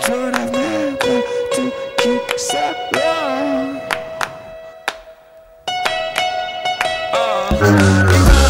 should have never you so long. Uh.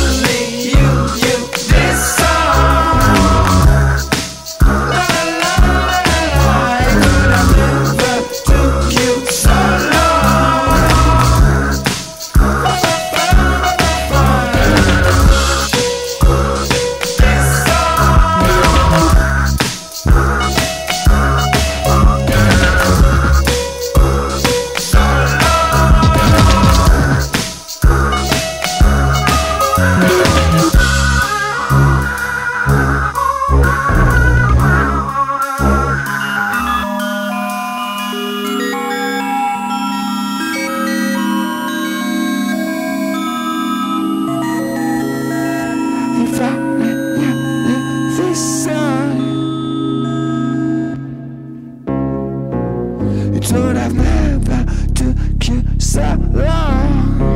I've never took you so long.